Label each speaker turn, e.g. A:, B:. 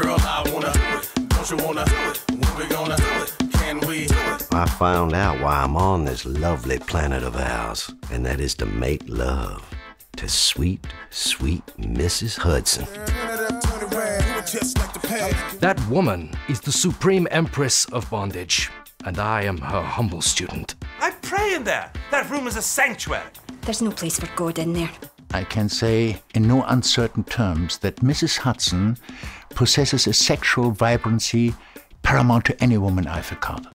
A: Girl, I wanna, don't you wanna, when we gonna, can we?
B: I found out why I'm on this lovely planet of ours, and that is to make love to sweet, sweet Mrs. Hudson.
C: That woman is the supreme empress of bondage, and I am her humble student.
D: I pray in there. That room is a sanctuary.
E: There's no place for God in there.
F: I can say in no uncertain terms that Mrs. Hudson possesses a sexual vibrancy paramount to any woman I've encountered.